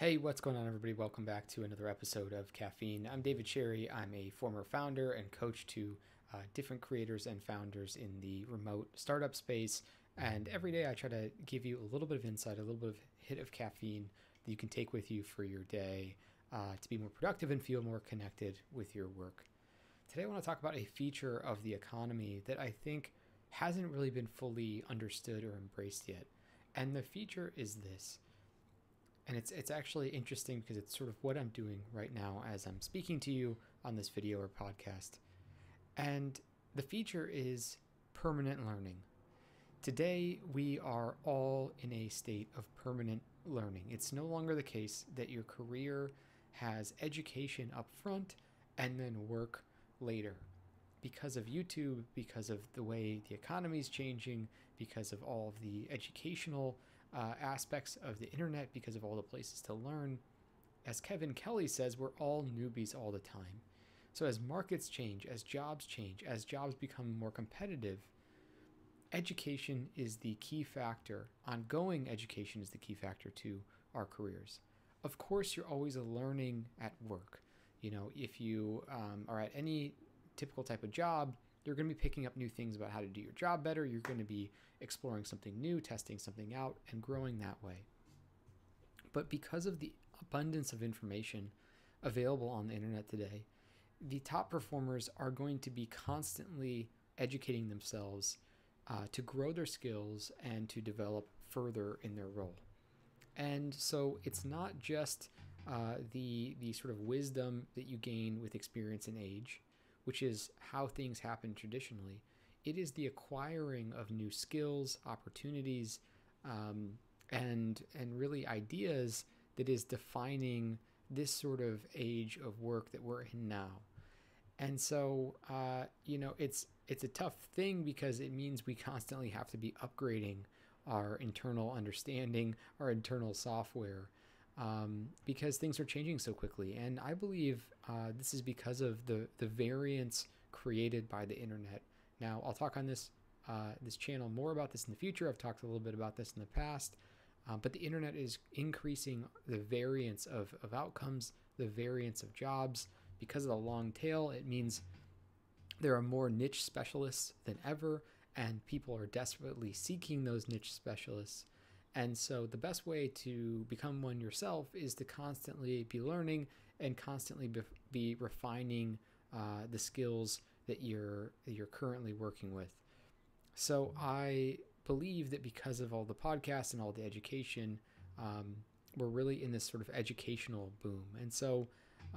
Hey, what's going on, everybody? Welcome back to another episode of Caffeine. I'm David Sherry. I'm a former founder and coach to uh, different creators and founders in the remote startup space. And every day I try to give you a little bit of insight, a little bit of hit of caffeine that you can take with you for your day uh, to be more productive and feel more connected with your work. Today I want to talk about a feature of the economy that I think hasn't really been fully understood or embraced yet. And the feature is this and it's it's actually interesting because it's sort of what I'm doing right now as I'm speaking to you on this video or podcast. And the feature is permanent learning. Today we are all in a state of permanent learning. It's no longer the case that your career has education up front and then work later. Because of YouTube, because of the way the economy is changing, because of all of the educational uh, aspects of the internet because of all the places to learn. As Kevin Kelly says, we're all newbies all the time. So, as markets change, as jobs change, as jobs become more competitive, education is the key factor. Ongoing education is the key factor to our careers. Of course, you're always learning at work. You know, if you um, are at any typical type of job, you're going to be picking up new things about how to do your job better. You're going to be exploring something new, testing something out, and growing that way. But because of the abundance of information available on the internet today, the top performers are going to be constantly educating themselves uh, to grow their skills and to develop further in their role. And so it's not just uh, the the sort of wisdom that you gain with experience and age, which is how things happen traditionally. It is the acquiring of new skills, opportunities, um, and and really ideas that is defining this sort of age of work that we're in now. And so, uh, you know, it's it's a tough thing because it means we constantly have to be upgrading our internal understanding, our internal software, um, because things are changing so quickly. And I believe uh, this is because of the the variance created by the internet. Now, I'll talk on this uh, this channel more about this in the future. I've talked a little bit about this in the past, uh, but the internet is increasing the variance of, of outcomes, the variance of jobs. Because of the long tail, it means there are more niche specialists than ever, and people are desperately seeking those niche specialists. And so, the best way to become one yourself is to constantly be learning and constantly be, be refining uh, the skills that you're that you're currently working with. So I believe that because of all the podcasts and all the education, um, we're really in this sort of educational boom. And so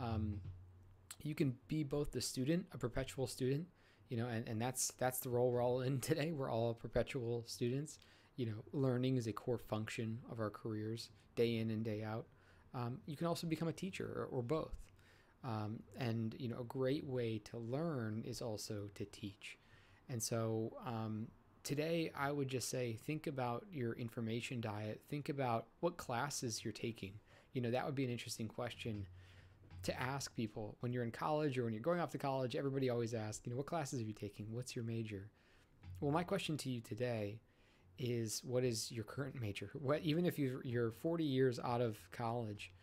um, you can be both the student, a perpetual student, you know, and, and that's that's the role we're all in today. We're all perpetual students. You know, learning is a core function of our careers, day in and day out. Um, you can also become a teacher or, or both. Um, and you know, a great way to learn is also to teach. And so um, today, I would just say, think about your information diet. Think about what classes you're taking. You know, that would be an interesting question to ask people when you're in college or when you're going off to college. Everybody always asks, you know, what classes are you taking? What's your major? Well, my question to you today is, what is your current major? What, even if you're 40 years out of college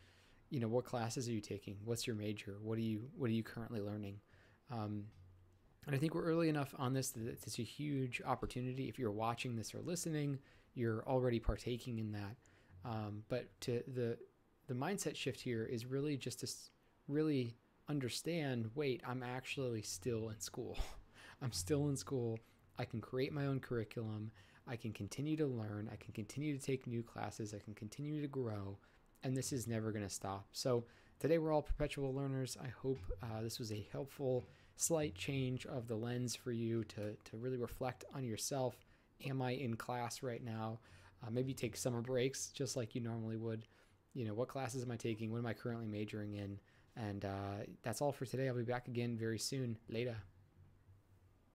you know what classes are you taking? What's your major? What are you what are you currently learning? Um, and i think we're early enough on this that it's a huge opportunity if you're watching this or listening you're already partaking in that. Um, but to the the mindset shift here is really just to really understand wait i'm actually still in school. I'm still in school. I can create my own curriculum i can continue to learn i can continue to take new classes i can continue to grow and this is never going to stop. So today we're all perpetual learners. I hope uh, this was a helpful, slight change of the lens for you to, to really reflect on yourself. Am I in class right now? Uh, maybe take summer breaks just like you normally would. You know, what classes am I taking? What am I currently majoring in? And uh, that's all for today. I'll be back again very soon. Later.